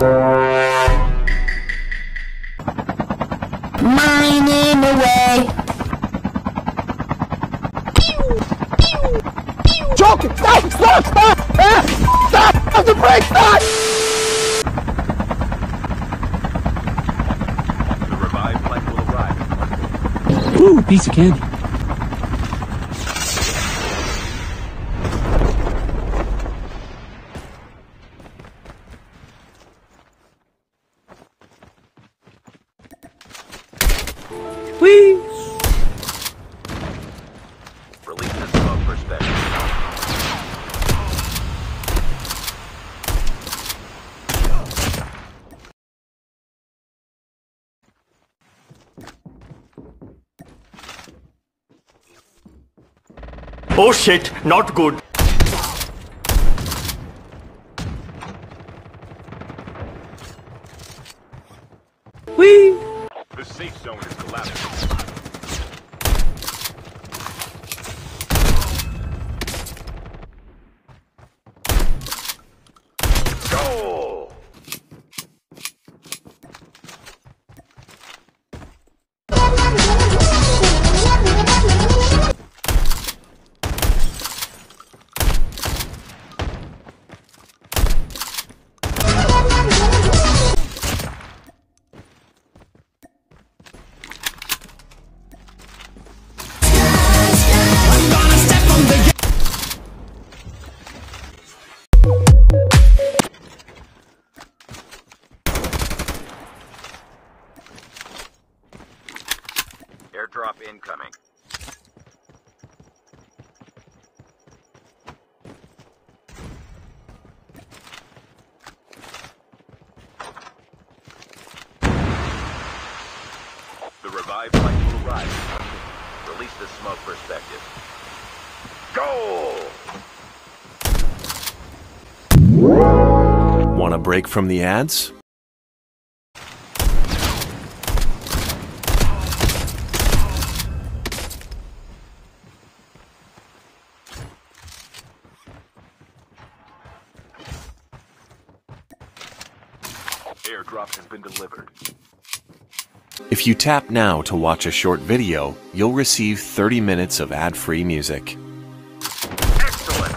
Mining away. Joking! Stop! Stop! Stop! Ah! Stop! Stop the brake! Stop! The revived flight will arrive. Ooh, piece of candy. Oh shit, not good. Airdrop incoming. The revived flight will arrive. Release the smoke perspective. Goal! Want a break from the ads? Airdrop has been delivered. If you tap now to watch a short video, you'll receive 30 minutes of ad-free music. Excellent!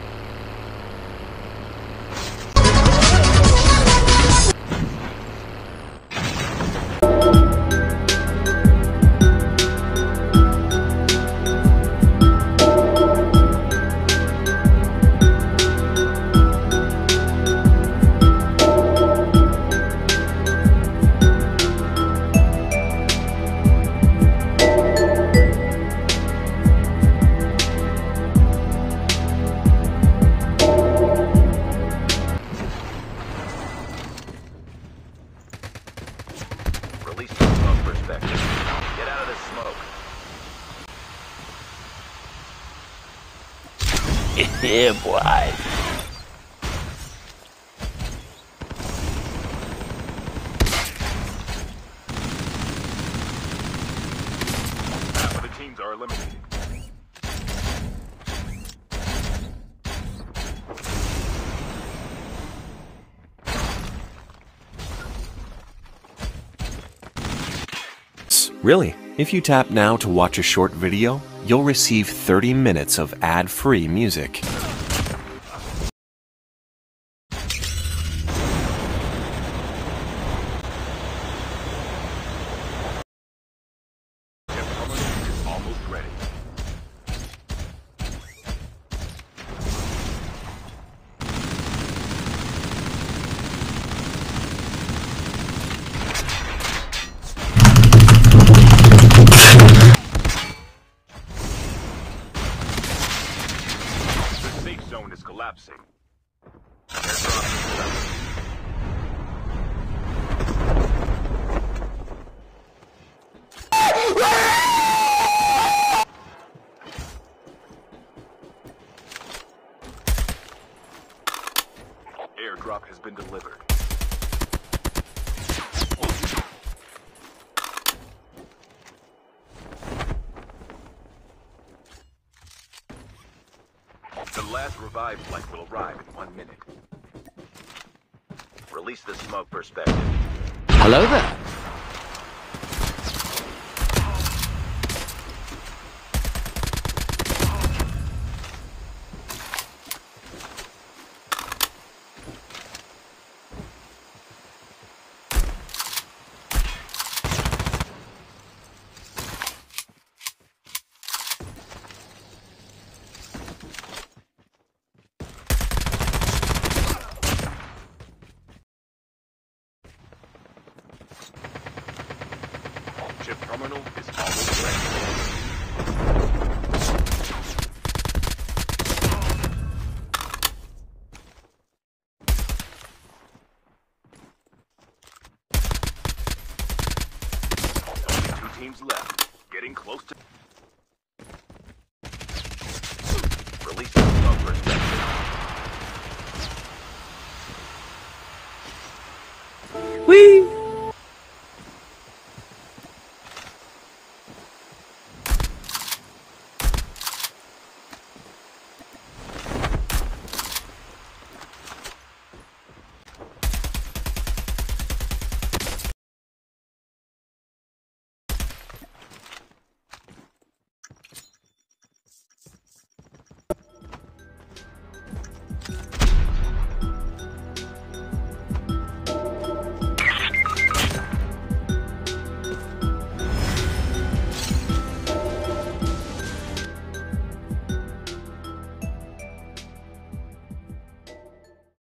Yeah, boy. Really? If you tap now to watch a short video, you'll receive 30 minutes of ad-free music. collapsing. Airdrop has been delivered. Coming. last revive flight will arrive in one minute. Release the smoke perspective. Hello there. Terminal is almost ready. Two teams left. Getting close to...